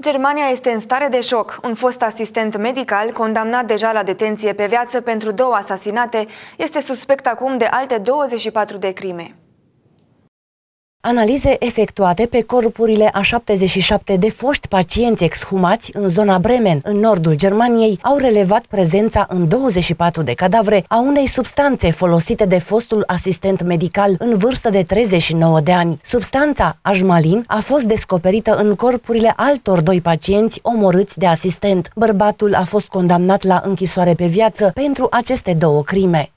Germania este în stare de șoc. Un fost asistent medical, condamnat deja la detenție pe viață pentru două asasinate, este suspect acum de alte 24 de crime. Analize efectuate pe corpurile a 77 de foști pacienți exhumați în zona Bremen, în nordul Germaniei, au relevat prezența în 24 de cadavre a unei substanțe folosite de fostul asistent medical în vârstă de 39 de ani. Substanța, ajmalin, a fost descoperită în corpurile altor doi pacienți omorâți de asistent. Bărbatul a fost condamnat la închisoare pe viață pentru aceste două crime.